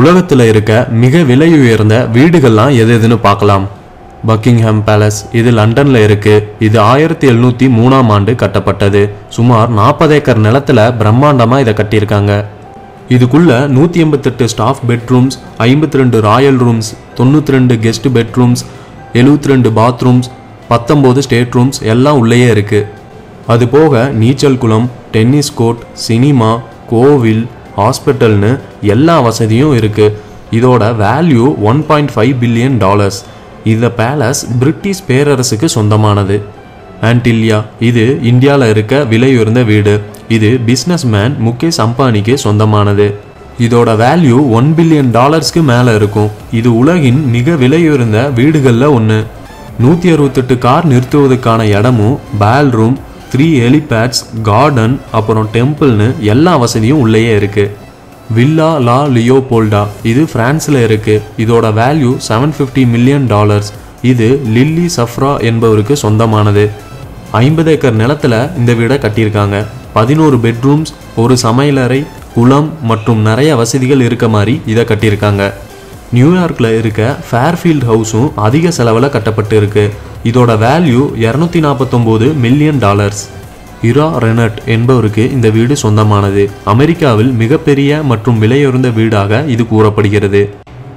உலகத்தில் இருக்க மிக விலை உயர்ந்த வீடுகள்லாம் எது எதுன்னு பார்க்கலாம். பக்கிங்ஹாம் பேலஸ் இது லண்டனில் இருக்கு. இது ஆயிரத்தி எழுநூற்றி மூணாம் ஆண்டு கட்டப்பட்டது. சுமார் நாற்பது ஏக்கர் நிலத்தில் பிரம்மாண்டமாக இதை கட்டியிருக்காங்க. இதுக்குள்ள நூற்றி எண்பத்தெட்டு ஸ்டாஃப் பெட்ரூம்ஸ் ஐம்பத்தி ரெண்டு ராயல் ரூம்ஸ் தொண்ணூற்றி ரெண்டு கெஸ்ட் பெட்ரூம்ஸ் எழுபத்தி ரெண்டு பாத்ரூம்ஸ் பத்தொம்போது ஸ்டேட் ரூம்ஸ் எல்லாம் உள்ளேயே இருக்குது அது போக நீச்சல் குளம் டென்னிஸ் கோர்ட் சினிமா கோவில் ஹாஸ்பிட்டல்னு எல்லா வசதியும் இருக்குது இதோட value one point five billion dollars இந்த பேலஸ் பிரிட்டிஷ் பேரரசுக்கு சொந்தமானது. ஆன்டில்யா இது இந்தியாவில் இருக்க விலையுயர்ந்த வீடு. இது பிஸ்னஸ் மேன் முகேஷ் அம்பானிக்கு சொந்தமானது. இதோட வேல்யூ ஒன் பில்லியன் டாலர்ஸ்க்கு மேலே இருக்கும். இது உலகின் மிக விலையுயர்ந்த வீடுகளில் ஒன்று நூற்றி அறுபத்தெட்டு கார் நிறுத்துவதற்கான இடமும் ball room three helipads garden அப்புறம் டெம்பிள்னு எல்லா வசதியும் உள்ளேயே இருக்குது வில்லா லா லியோபோல்டா இது ஃப்ரான்ஸில் இருக்குது இதோட value seven fifty million dollars இது லில்லி சஃப்ரா என்பவருக்கு சொந்தமானது. ஐம்பது ஏக்கர் நிலத்துல இந்த வீடை கட்டியிருக்காங்க. பதினோரு பெட்ரூம்ஸ் ஒரு சமையலறை குளம் மற்றும் நிறைய வசதிகள் இருக்க மாதிரி இதை கட்டியிருக்காங்க. நியூயார்க்கில் இருக்க ஃபேர்ஃபீல்ட் ஹவுஸும் அதிக செலவில் கட்டப்பட்டு இருக்கு. இதோட வேல்யூ இரநூத்தி நாற்பத்தொம்போது மில்லியன் டாலர்ஸ் இரா ரெனட் என்பவருக்கு இந்த வீடு சொந்தமானது. அமெரிக்காவில் மிகப்பெரிய மற்றும் விலையுயர்ந்த வீடாக இது கூறப்படுகிறது.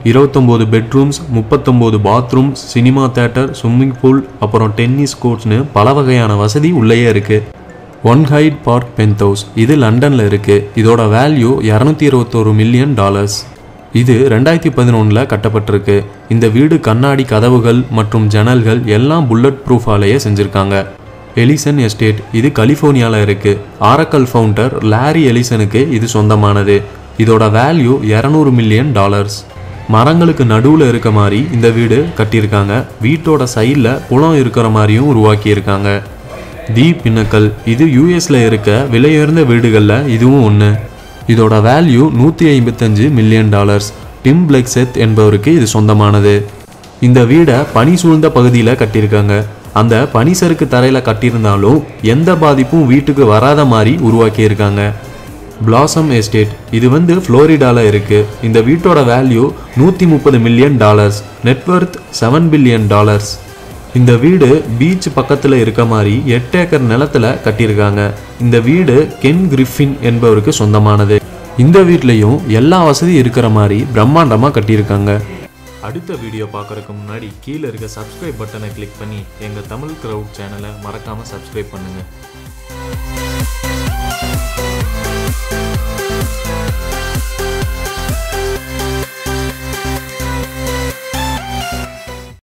இருபத்தொம்போது பெட்ரூம்ஸ் முப்பத்தொம்போது bathrooms cinema theatre swimming pool அப்புறம் டென்னிஸ் கோர்ட்ஸ்னு பல வகையான வசதி உள்ளேயே இருக்குது one Hyde Park penthouse இது லண்டனில் இருக்குது இதோட வேல்யூ இரநூத்தி இருபத்தோரு மில்லியன் டாலர்ஸ் இது ரெண்டாயிரத்தி பதினொன்றில் கட்டப்பட்டிருக்கு. இந்த வீடு கண்ணாடி கதவுகள் மற்றும் ஜன்னல்கள் எல்லாம் புல்லட் ப்ரூஃபாலேயே செஞ்சுருக்காங்க. எலிசன் எஸ்டேட் இது கலிஃபோர்னியாவில் இருக்குது ஆரக்கல் ஃபவுண்டர் லாரி எலிசனுக்கு இது சொந்தமானது. இதோட வேல்யூ இரநூறு மில்லியன் டாலர்ஸ். மரங்களுக்கு நடுவில் இருக்க மாதிரி இந்த வீடு கட்டியிருக்காங்க. வீட்டோட சைடில் குளம் இருக்கிற மாதிரியும் உருவாக்கியிருக்காங்க. தி பின்னக்கல் இது யூஎஸில் இருக்க விலையுயர்ந்த வீடுகளில் இதுவும் ஒன்று இதோட வேல்யூ நூற்றி ஐம்பத்தஞ்சு மில்லியன் டாலர்ஸ் டிம் பிளெக்செத் என்பவருக்கு இது சொந்தமானது. இந்த வீடை பனி சூழ்ந்த பகுதியில் கட்டியிருக்காங்க. அந்த பனிசறுக்கு தரையில் கட்டியிருந்தாலும் எந்த பாதிப்பும் வீட்டுக்கு வராத மாதிரி உருவாக்கியிருக்காங்க. பிளாசம் எஸ்டேட் இது வந்து ஃப்ளோரிடால இருக்குது இந்த வீட்டோட வேல்யூ நூற்றி முப்பது million dollars net worth seven billion dollars இந்த வீடு பீச் பக்கத்தில் இருக்க மாதிரி எட்டு ஏக்கர் நிலத்துல கட்டியிருக்காங்க. இந்த வீடு கென் கிரிஃபின் என்பவருக்கு சொந்தமானது. இந்த வீட்லேயும் எல்லா வசதி இருக்கிற மாதிரி பிரம்மாண்டமாக கட்டியிருக்காங்க. அடுத்த வீடியோ பார்க்கறதுக்கு முன்னாடி கீழே இருக்க சப்ஸ்கிரைப் பட்டனை கிளிக் பண்ணி எங்கள் தமிழ் க்ரௌட் சேனலை மறக்காமல் சப்ஸ்கிரைப் பண்ணுங்கள்